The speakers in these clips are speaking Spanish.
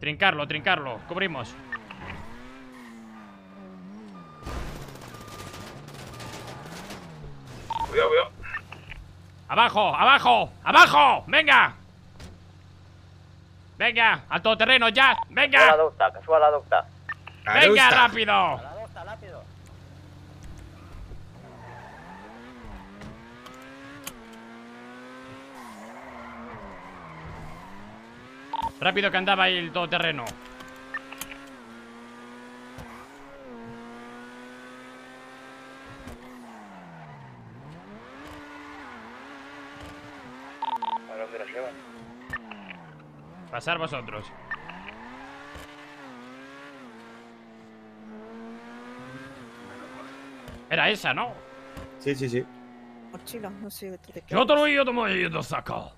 Trincarlo, trincarlo. Cubrimos. Cuidado, cuidado. ¡Abajo! ¡Abajo! ¡Abajo! ¡Venga! ¡Venga! ¡Al todoterreno ya! ¡Venga! suba la. ¡Venga, rápido. Rápido que andaba ahí el todoterreno. ¿A dónde nos llevan? Pasar vosotros. Era esa, ¿no? Sí, sí, sí. Mochila, no sé de qué. Yo te lo he ido, he ido saco.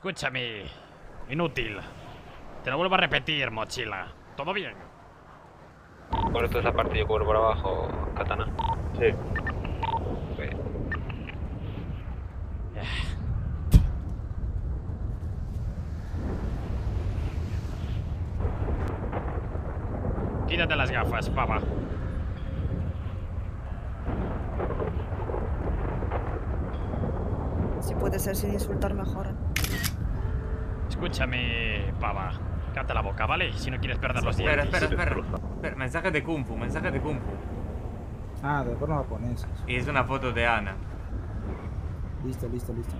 Escúchame, inútil. Te lo vuelvo a repetir, mochila. ¿Todo bien? Por esto esa parte yo cubro por abajo, katana. Sí. Quítate las gafas, pava. Si puede ser sin insultar, mejor. Escúchame, pava. Cata la boca, ¿vale? Si no quieres perder los espera, dientes. Espera, espera, espera. Mensaje de Kung Fu, mensaje de Kung Fu. Ah, de porno japonés. Y es una foto de Ana. Listo, listo, listo.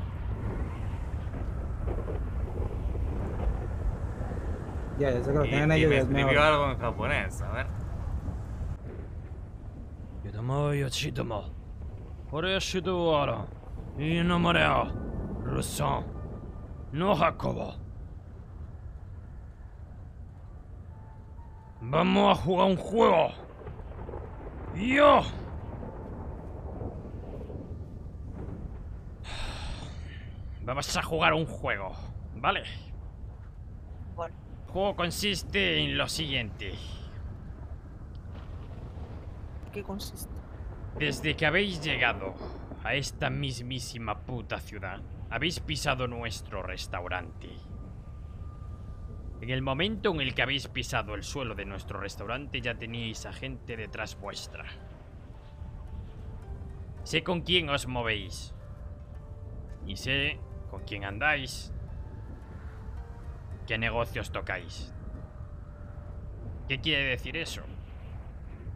Ya, ya sé que lo tienen ellos. Y me escribió algo en japonés, a ver. Yodomo yoshitomo. Horeshito wara. Inomoreo. Ruson. No Jacobo. Vamos a jugar un juego. Yo. Vamos a jugar un juego, ¿vale? El juego consiste en lo siguiente. ¿Qué consiste? Desde que habéis llegado a esta mismísima puta ciudad, habéis pisado nuestro restaurante. En el momento en el que habéis pisado el suelo de nuestro restaurante ya teníais a gente detrás vuestra. Sé con quién os movéis. Y sé con quién andáis. ¿Qué negocios tocáis? ¿Qué quiere decir eso?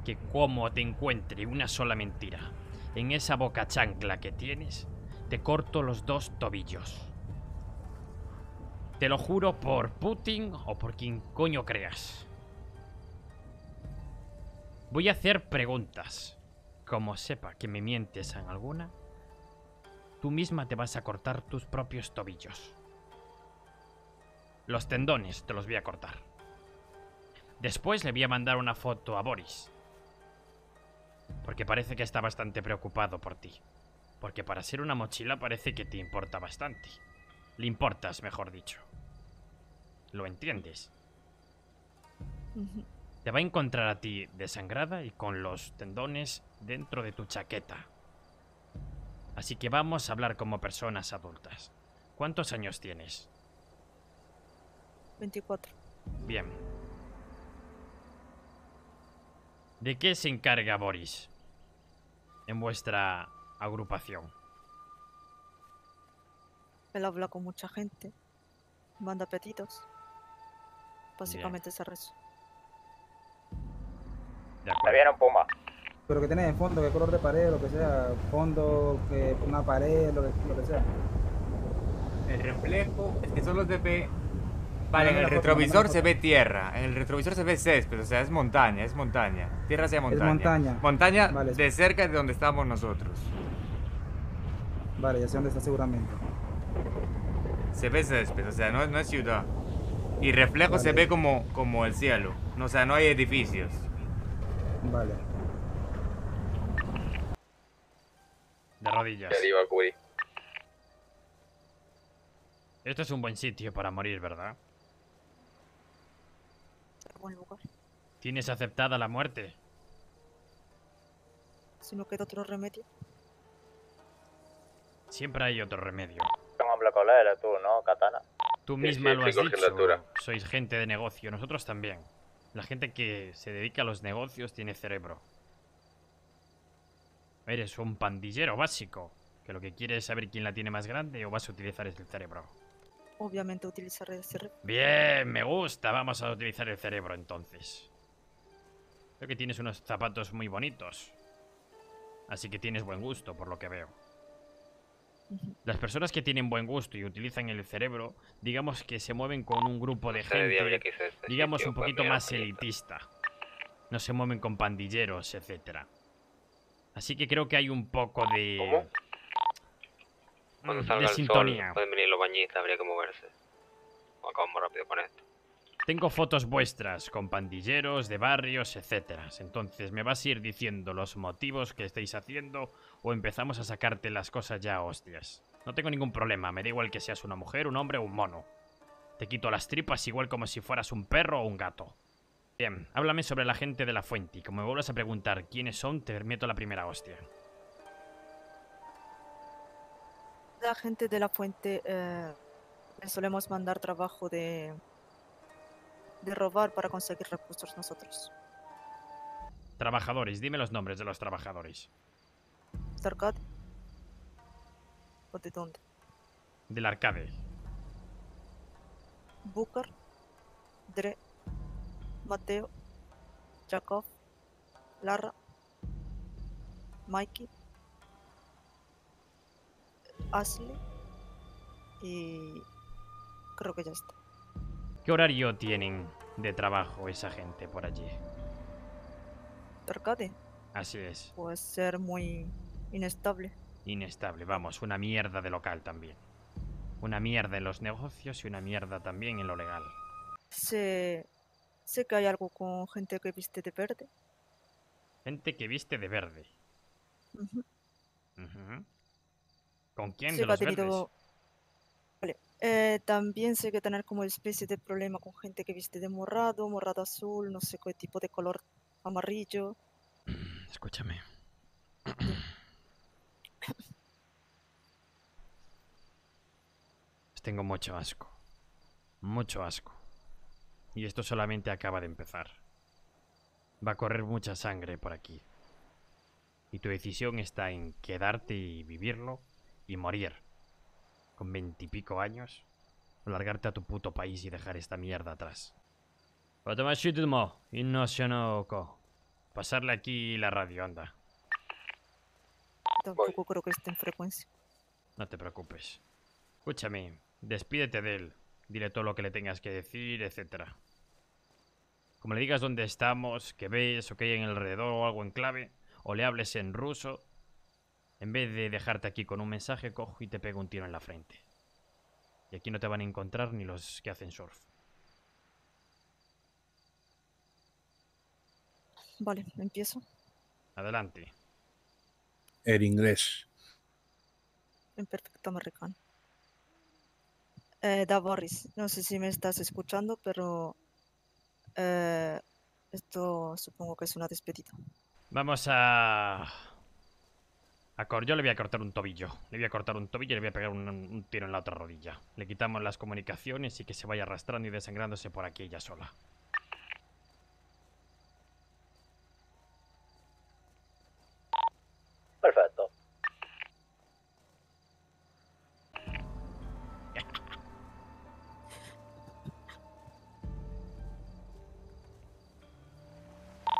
que como te encuentre una sola mentira en esa boca chancla que tienes, te corto los dos tobillos. Te lo juro por Putin o por quien coño creas. Voy a hacer preguntas. Como sepa que me mientes en alguna, tú misma te vas a cortar tus propios tobillos. Los tendones te los voy a cortar. Después le voy a mandar una foto a Boris. Porque parece que está bastante preocupado por ti. Porque para ser una mochila parece que te importa bastante. Le importas, mejor dicho. ¿Lo entiendes? Te va a encontrar a ti desangrada y con los tendones dentro de tu chaqueta. Así que vamos a hablar como personas adultas. ¿Cuántos años tienes? 24. Bien. ¿De qué se encarga Boris? En vuestra agrupación. Él habla con mucha gente. Manda pedidos. Básicamente es Se acuerdo. viene un puma. Pero que tenés en fondo, qué color de pared, lo que sea. Fondo, que una pared, lo que, lo que sea. El reflejo es que solo se ve. Vale, en el retrovisor se ve tierra. En el retrovisor se ve césped, o sea, es montaña, es montaña. Tierra hacia montaña. montaña. Montaña Vale. de cerca de donde estamos nosotros. Vale, ya sé dónde está seguramente. Se ve césped, o sea, no, no es ciudad. Y reflejo se ve como, como el cielo. No, o sea, no hay edificios. Vale. De rodillas. Ya digo a cubrir. Esto es un buen sitio para morir, ¿verdad? Es buen lugar. ¿Tienes aceptada la muerte? Si no queda otro remedio. Siempre hay otro remedio. Tú, ¿no, Katana? Tú Sí, misma sí, lo has dicho. Sois gente de negocio, nosotros también. La gente que se dedica a los negocios tiene cerebro. Eres un pandillero básico, que lo que quiere es saber quién la tiene más grande o vas a utilizar el cerebro. Obviamente utilizaré ese re- Bien, me gusta. Vamos a utilizar el cerebro entonces. Creo que tienes unos zapatos muy bonitos. Así que tienes buen gusto, por lo que veo. Las personas que tienen buen gusto y utilizan el cerebro, digamos que se mueven con un grupo de gente, este digamos un poquito más elitista. No se mueven con pandilleros, etcétera. Así que creo que hay un poco de... ¿Cómo? Cuando mm, salga de el sintonía. sol, pueden venir los bañistas, habría que moverse. Acabamos rápido con esto. Tengo fotos vuestras con pandilleros de barrios, etcétera. Entonces, ¿me vas a ir diciendo los motivos que estáis haciendo o empezamos a sacarte las cosas ya hostias? No tengo ningún problema, me da igual que seas una mujer, un hombre o un mono. Te quito las tripas igual como si fueras un perro o un gato. Bien, háblame sobre la gente de la fuente y como me vuelvas a preguntar quiénes son, te meto la primera hostia. La gente de la fuente eh, le solemos mandar trabajo de, de robar para conseguir recursos nosotros. Trabajadores, dime los nombres de los trabajadores. ¿De arcade? ¿O de dónde? Del arcade. Booker, Dre, Mateo, Jakov, Lara, Mikey, Ashley y creo que ya está. ¿Qué horario tienen de trabajo esa gente por allí? ¿De arcade? Así es. Puede ser muy inestable. Inestable, vamos, una mierda de local también. Una mierda en los negocios y una mierda también en lo legal. Sé, sé que hay algo con gente que viste de verde. Gente que viste de verde. ¿Con quién Sé de que ha los verdes? tenido... Eh, también sé que tener como especie de problema con gente que viste de morado, morado azul, no sé qué tipo de color amarillo. Escúchame. Tengo mucho asco. Mucho asco. Y esto solamente acaba de empezar. Va a correr mucha sangre por aquí. Y tu decisión está en quedarte y vivirlo y morir. Con veintipico años. O largarte a tu puto país y dejar esta mierda atrás. Pasarle aquí la radio, anda. Tampoco creo que esté en frecuencia. No te preocupes. Escúchame, despídete de él. Dile todo lo que le tengas que decir, etcétera. Como le digas dónde estamos, qué ves o qué hay en el alrededor o algo en clave, o le hables en ruso, en vez de dejarte aquí con un mensaje, cojo y te pego un tiro en la frente. Y aquí no te van a encontrar ni los que hacen surf. Vale, empiezo. Adelante. El inglés. En perfecto americano. Eh, Davaris, no sé si me estás escuchando, pero eh, esto supongo que es una despedida. Vamos a... A cor, yo le voy a cortar un tobillo. Le voy a cortar un tobillo y le voy a pegar un, un tiro en la otra rodilla. Le quitamos las comunicaciones y que se vaya arrastrando y desangrándose por aquí ella sola. Perfecto.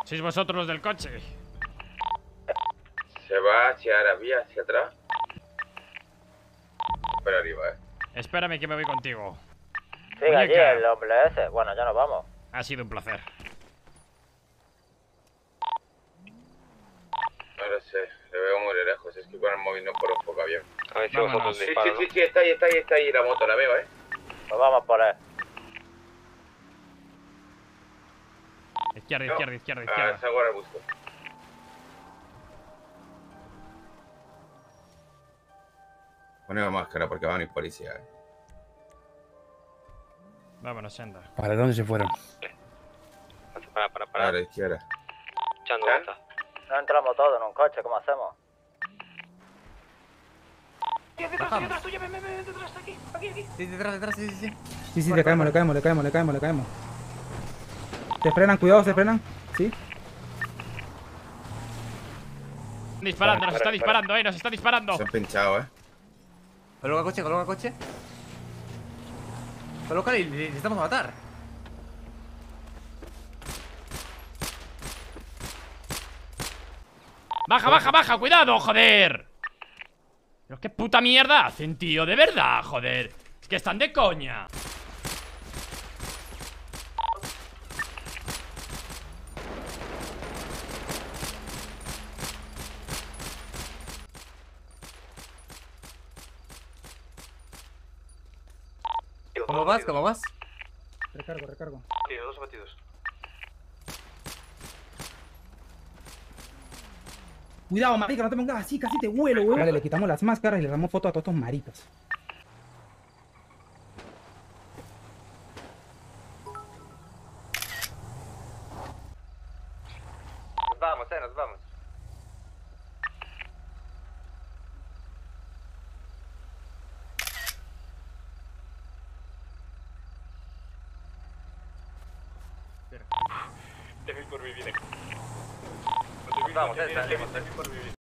¿Sois vosotros los del coche? Se va hacia Arabia, hacia atrás. Para arriba, eh. Espérame que me voy contigo. Sigue allí el hombre ese. Bueno, ya nos vamos. Ha sido un placer. No lo sé, le veo muy lejos. Es que con el móvil no puedo enfocar bien. A ver si vosotros Sí, sí, disparan, sí, sí, está ahí, está ahí, está ahí la moto, la veo, eh. Pues vamos por él. Izquierda, No. izquierda, izquierda, Ah, izquierda. salgo ahora busco. Ponemos máscara porque van a ir policía, eh. Vámonos, anda. ¿Para dónde se fueron? ¿no? Para, para, A para. la izquierda. Echando ¿Eh? No entramos todos en un coche, ¿cómo hacemos? Bajamos. Sí, detrás, detrás, sí, sí, sí. Sí, sí, le caemos, le caemos, le caemos, le caemos, le caemos. Se frenan, cuidado, se frenan. Sí. Disparando, nos Para, está para, disparando, eh, nos está disparando. Se han pinchado, eh. Coloca coche, coloca coche. Coloca y necesitamos matar. Baja, baja, baja, cuidado, joder. Pero qué puta mierda hacen, tío, de verdad, joder. Es que están de coña. ¿Cómo vas? ¿Cómo vas? Recargo, recargo. Dos abatidos. Cuidado, marica, no te pongas así, casi te vuelo, weón. Vale, le quitamos las máscaras y le damos foto a todos estos maricas. Nos vamos, eh, nos vamos. Vamos, eh, salimos, salimos por vivir.